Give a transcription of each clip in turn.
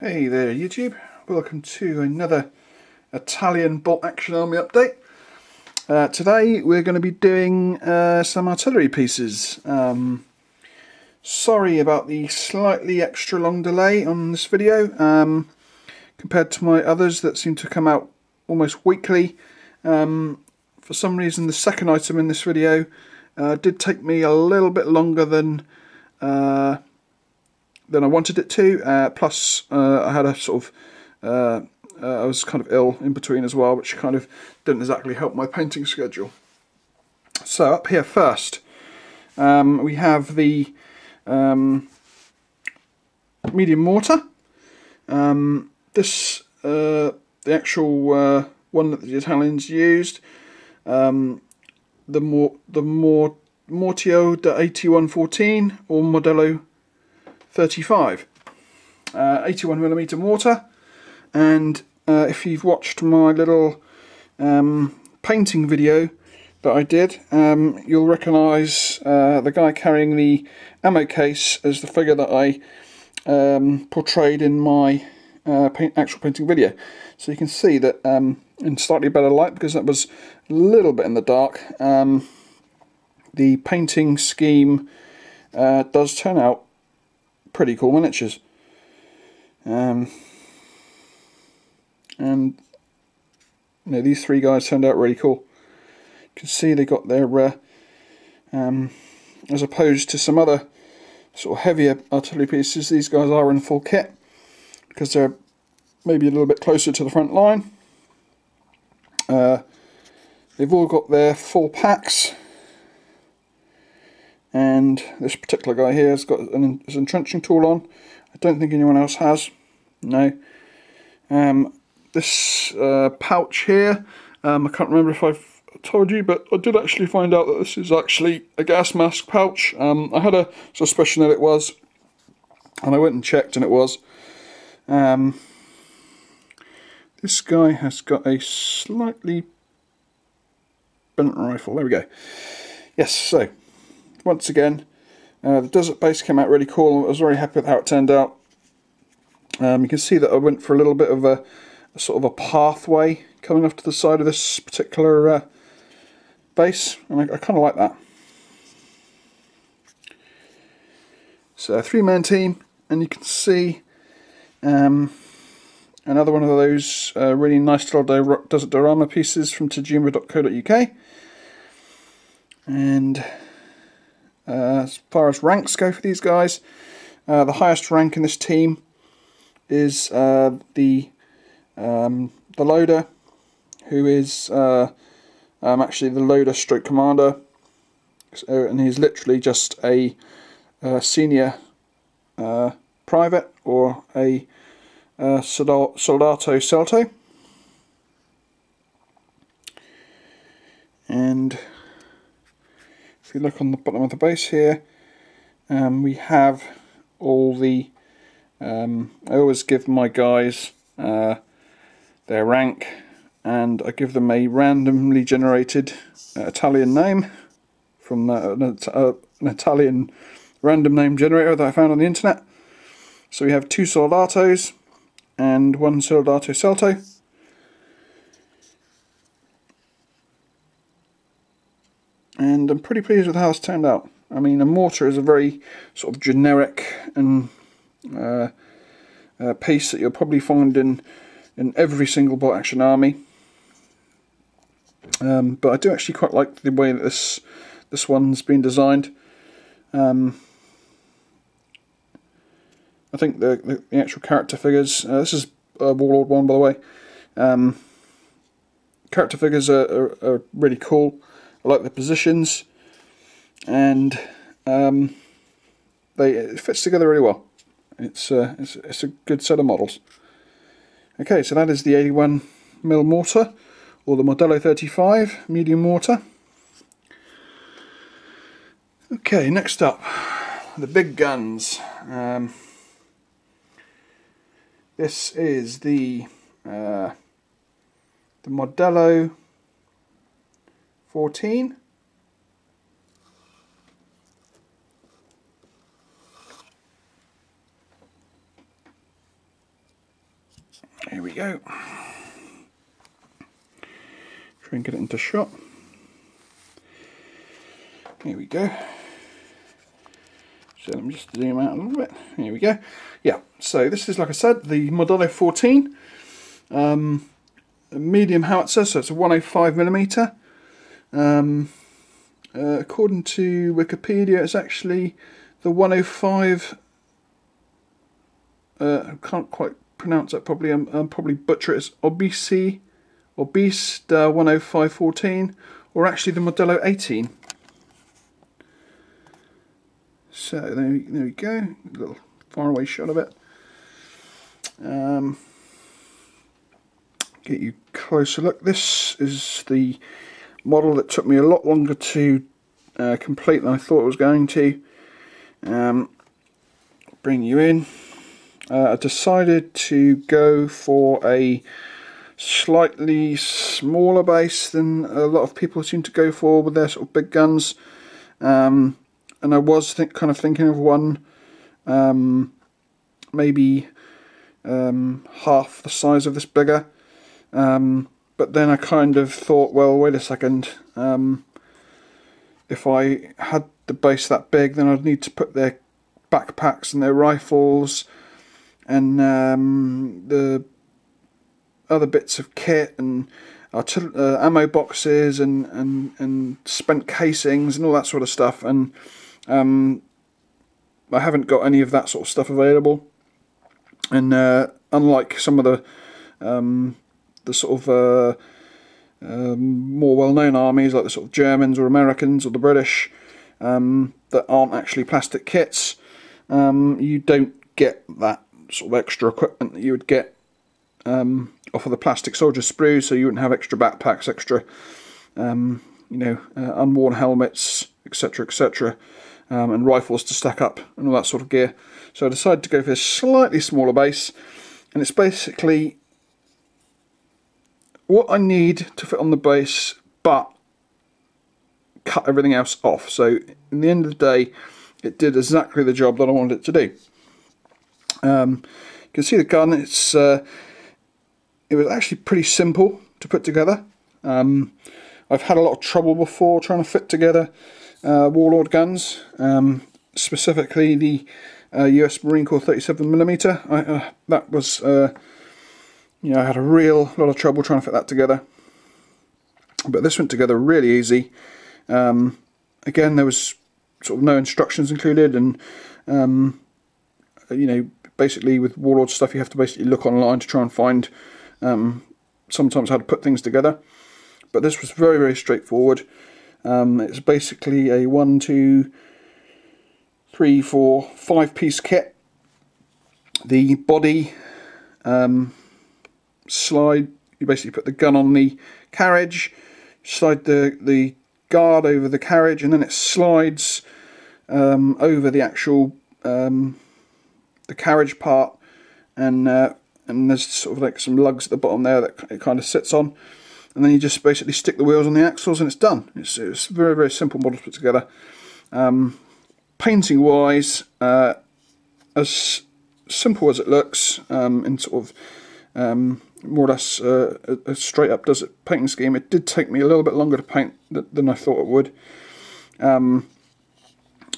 Hey there YouTube, welcome to another Italian Bolt Action Army update. Uh, today we're going to be doing uh, some artillery pieces. Um, sorry about the slightly extra long delay on this video um, compared to my others that seem to come out almost weekly. Um, for some reason the second item in this video uh, did take me a little bit longer than uh, than I wanted it to. Uh, plus, uh, I had a sort of uh, uh, I was kind of ill in between as well, which kind of didn't exactly help my painting schedule. So up here first, um, we have the um, medium mortar. Um, this uh, the actual one that the Italians used. Um, the more the more Mortaio da 8114 or Modello 35. Uh, 81mm mortar and uh, if you've watched my little um, painting video that I did um, you'll recognise uh, the guy carrying the ammo case as the figure that I um, portrayed in my uh, paint, actual painting video. So you can see that um, in slightly better light because that was a little bit in the dark um, the painting scheme uh, does turn out pretty cool miniatures. Um, and you know, these three guys turned out really cool. You can see they got their, uh, um, as opposed to some other sort of heavier artillery pieces, these guys are in full kit because they're maybe a little bit closer to the front line. Uh, they've all got their full packs and this particular guy here has got an, his entrenching tool on. I don't think anyone else has. No. Um, this uh, pouch here, um, I can't remember if I've told you, but I did actually find out that this is actually a gas mask pouch. Um, I had a suspicion that it was, and I went and checked, and it was. Um, this guy has got a slightly bent rifle. There we go. Yes, so once again, uh, the desert base came out really cool. I was very happy with how it turned out. Um, you can see that I went for a little bit of a, a, sort of a pathway coming off to the side of this particular uh, base, and I, I kind of like that. So three-man team, and you can see um, another one of those uh, really nice little desert diorama pieces from tajima.co.uk. And as far as ranks go for these guys, uh, the highest rank in this team is uh, the um, the loader, who is uh, um, actually the loader stroke commander, so, and he's literally just a, a senior uh, private or a soldato salto. And if you look on the bottom of the base here, um, we have all the, um, I always give my guys uh, their rank and I give them a randomly generated uh, Italian name from uh, an, uh, an, Italian random name generator that I found on the internet. So we have two Soldatos and one Soldato Salto. And I'm pretty pleased with how it's turned out. I mean, a mortar is a very sort of generic and uh, uh, piece that you'll probably find in in every single bolt action army. Um, but I do actually quite like the way that this this one's been designed. Um, I think the, the, the, actual character figures. Uh, this is a Warlord one, by the way. Um, character figures are, are, are really cool. I like the positions and um, they it fits together really well. It's, uh, it's, it's a good set of models. Okay, so that is the 81 mil mortar or the Modello 35 medium mortar. Okay, next up, the big guns. Um, this is the uh, the Modello 14. Here we go. Try and get it into shot. Here we go. So let me just zoom out a little bit. Here we go. Yeah, so this is, like I said, the Modello 14. Um, medium howitzer, so it's a 105 millimeter. Um, uh, according to Wikipedia, it's actually the 105. Uh, I can't quite pronounce that probably. I'm, I'm probably butcher it. It's Obisi, Obese uh, 10514, or actually the Modello 18. So there, there we go. A little faraway shot of it. Um, get you closer look. This is the model that took me a lot longer to uh, complete than I thought it was going to. Um, bring you in. Uh, I decided to go for a slightly smaller base than a lot of people seem to go for with their sort of big guns. Um, and I was think, kind of thinking of one um, maybe um, half the size of this bigger. Um, but then I kind of thought, well, wait a second. Um, if I had the base that big, then I'd need to put their backpacks and their rifles and um, the other bits of kit and uh, ammo boxes and, and, and spent casings and all that sort of stuff. And um, I haven't got any of that sort of stuff available. And uh, unlike some of the um, the sort of uh, um, more well-known armies like the sort of Germans or Americans or the British um, that aren't actually plastic kits, um, you don't get that sort of extra equipment that you would get um, off of the plastic soldier sprue, so you wouldn't have extra backpacks, extra um, you know uh, unworn helmets, etc., etc., um, and rifles to stack up and all that sort of gear. So I decided to go for a slightly smaller base, and it's basically what I need to fit on the base, but cut everything else off. So in the end of the day, it did exactly the job that I wanted it to do. Um, you can see the gun. It's uh, it was actually pretty simple to put together. Um, I've had a lot of trouble before trying to fit together uh, Warlord guns, um, specifically the uh, US Marine Corps 37mm. Uh, that was uh, you know, I had a real lot of trouble trying to fit that together. But this went together really easy. Um, again, there was sort of no instructions included, and um, you know, basically with Warlord stuff, you have to basically look online to try and find um, sometimes how to put things together. But this was very, very straightforward. Um, it's basically a one, two, three, four, five piece kit. The body um, slide, you basically put the gun on the carriage, slide the, the guard over the carriage, and then it slides um, over the actual um, the carriage part, and uh, and there's sort of like some lugs at the bottom there that it kind of sits on, and then you just basically stick the wheels on the axles and it's done. It's, it's very very simple model to put together. Um, painting wise, uh, as simple as it looks um, in sort of um, more or less uh, a, a, straight up does it painting scheme. It did take me a little bit longer to paint th than I thought it would. Um,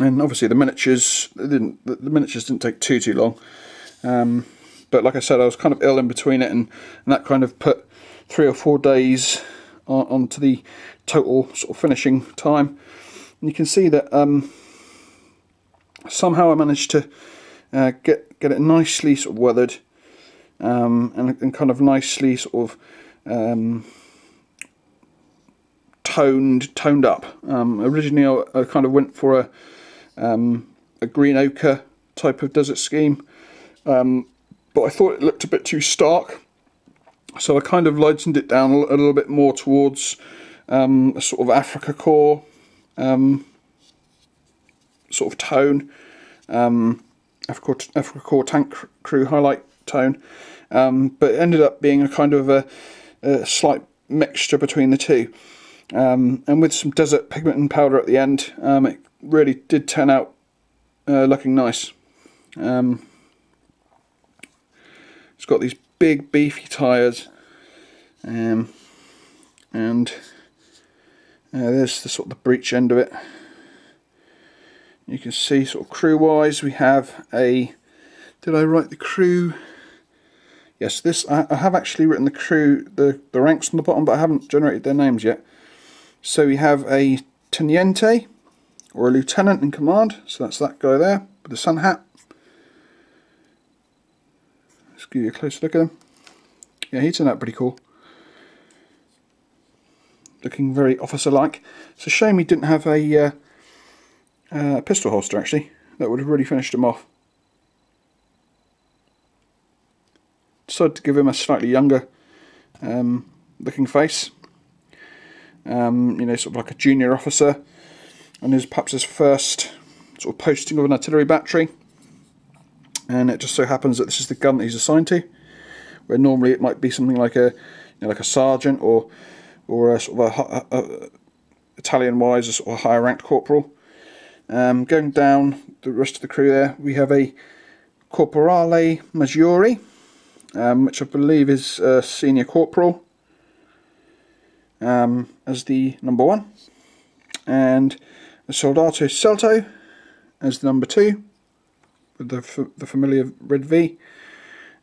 and obviously the miniatures didn't the, miniatures didn't take too too long. Um, but like I said, I was kind of ill in between it, and, and that kind of put three or four days on, onto the total sort of finishing time. And you can see that um, somehow I managed to uh, get get it nicely sort of weathered um, and, and, kind of nicely sort of um, toned toned up. Um, originally, I, I, kind of went for a um, a green ochre type of desert scheme, um, but I thought it looked a bit too stark, so I kind of lightened it down a, a little bit more towards a sort of Afrika Korps sort of tone. Um, Afrika, Afrika Korps tank crew highlight tone um, but ended up being a kind of a, a slight mixture between the two. Um, and with some desert pigment and powder at the end, um, it really did turn out uh, looking nice. Um, it's got these big beefy tyres. Um, and uh, there's the sort of the breech end of it. You can see sort of crew wise we have a did I write the crew yes this I, I have actually written the crew the, the ranks on the bottom but I haven't generated their names yet so we have a teniente or a lieutenant in command so that's that guy there with the sun hat let's give you a closer look at him yeah he turned out pretty cool looking very officer-like. It's a shame he didn't have a uh, uh, pistol holster actually. That would have really finished him off. Decided to give him a slightly younger um, looking face. Um, you know, sort of like a junior officer, and his perhaps his first sort of posting of an artillery battery. And it just so happens that this is the gun that he's assigned to, where normally it might be something like a, you know, like a sergeant or or a sort of a, a, a Italian-wise, a sort of higher ranked corporal. Um, going down the rest of the crew there, we have a Corporale Maggiore, um, which I believe is a senior corporal, um, as the number one, and a Soldato Scelto as the number two, with the, the familiar red V,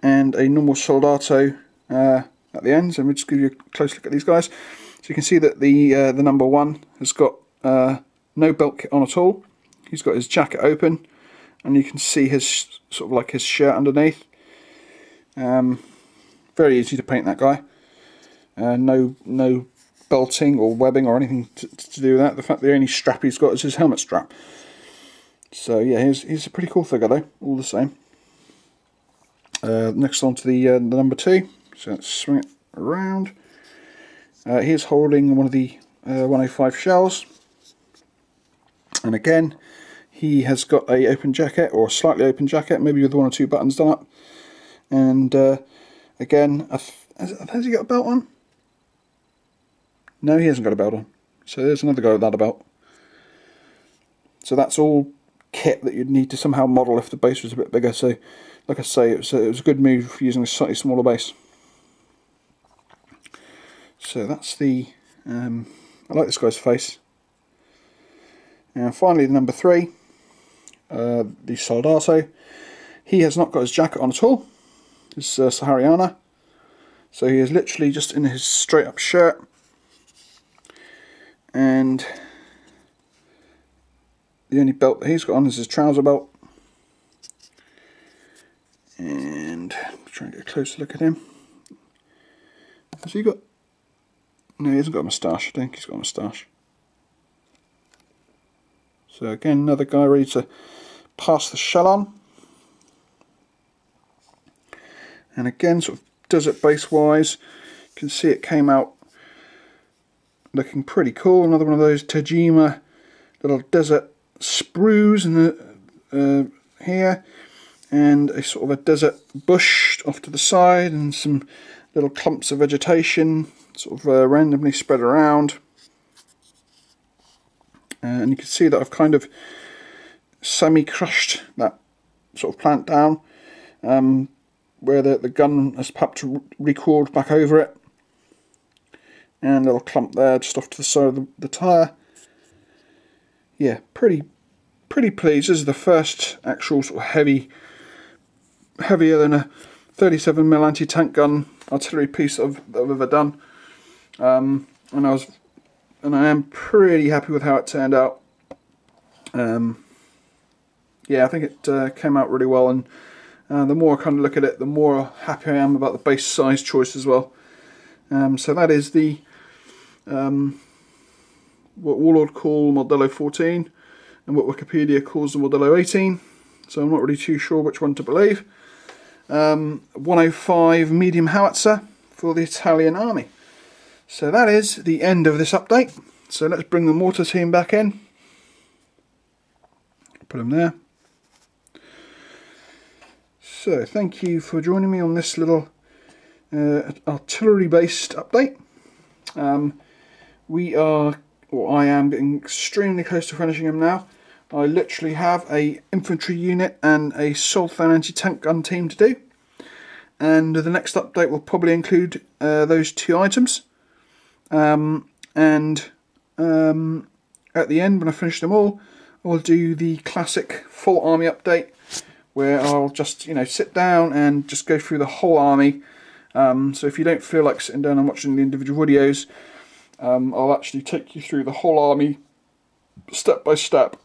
and a normal Soldato uh, at the end. So let me just give you a close look at these guys. So you can see that the uh, the number one has got uh, no belt kit on at all. He's got his jacket open, and you can see his sort of like his shirt underneath. Um, very easy to paint that guy. Uh, no no belting or webbing or anything to, to, do with that. The fact the only strap he's got is his helmet strap. So yeah, he's he's a pretty cool figure though, all the same. Uh, next on to the uh, the number two. So let's swing it around. Uh, he's holding one of the uh, 105 shells. And again, he has got a open jacket, or a slightly open jacket, maybe with one or two buttons done up. And uh, again, has, has he got a belt on? No, he hasn't got a belt on. So there's another guy without a belt. So that's all kit that you'd need to somehow model if the base was a bit bigger. So, like I say, it was a, it was a good move using a slightly smaller base. So that's the, um, I like this guy's face. And finally the number three, uh, the Soldato. He has not got his jacket on at all. It's uh, Sahariana. So he is literally just in his straight up shirt. And the only belt that he's got on is his trouser belt. And try and get a closer look at him. Has he got no, he hasn't got a moustache. I think he's got a moustache. So again, another guy ready to pass the shell on. And again, sort of does it base wise. You can see it came out looking pretty cool. Another one of those Tajima little desert sprues in the uh, here, and a sort of a desert bush off to the side, and some little clumps of vegetation sort of uh, randomly spread around. And you can see that I've kind of semi-crushed that sort of plant down um, where the, the gun has perhaps recoiled back over it. And a little clump there just off to the side of the, the tyre. Yeah, pretty pretty pleased. This is the first actual sort of heavy, heavier than a 37mm anti-tank gun artillery piece I've, I've ever done. Um, and I was, and I am pretty happy with how it turned out. Um, yeah, I think it uh, came out really well, and uh, the more I kind of look at it, the more happy I am about the base size choice as well. Um, so that is the um, what Warlord call Modello 14, and what Wikipedia calls the Modello 18. So I'm not really too sure which one to believe. Um, 105 medium howitzer for the Italian army. So that is the end of this update. So let's bring the mortar team back in. Put them there. So thank you for joining me on this little uh, artillery based update. Um, we are, or I am getting extremely close to finishing them now. I literally have a infantry unit and a Solothurn anti-tank gun team to do. and the next update will probably include uh, those two items. Um, and um, at the end, when I finish them all, I'll do the classic full army update, where I'll just you know sit down and just go through the whole army. Um, so if you don't feel like sitting down and watching the individual videos, um, I'll actually take you through the whole army step by step.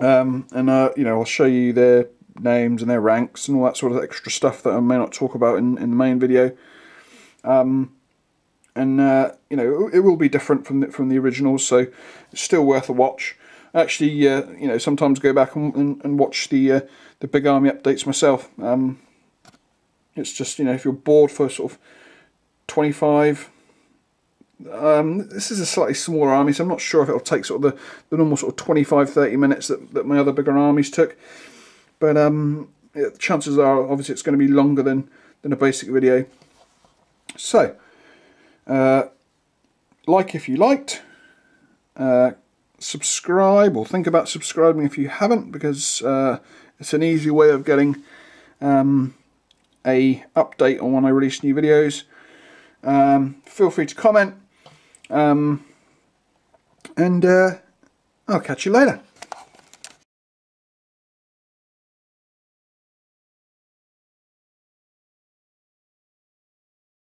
Um, and uh, you know I'll show you their names and their ranks and all that sort of extra stuff that I may not talk about in, in the main video. Um, and uh, you know it will be different from the, from the originals, so it's still worth a watch. Actually, uh, you know sometimes go back and, and, and watch the uh, the big army updates myself. Um, it's just you know if you're bored for sort of 25. Um, this is a slightly smaller army, so I'm not sure if it'll take sort of the, the normal sort of 25-30 minutes that, that my other bigger armies took. But um, chances are, obviously, it's going to be longer than, than a basic video. So, uh, like if you liked, uh, subscribe or think about subscribing if you haven't because uh, it's an easy way of getting um, a update on when I release new videos. Um, feel free to comment um, and uh, I'll catch you later.